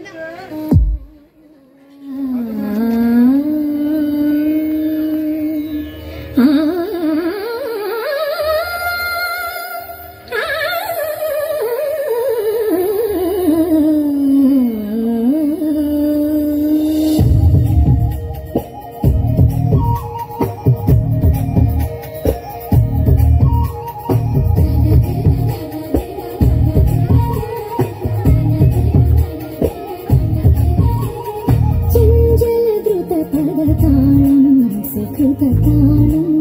Thank you. காலம்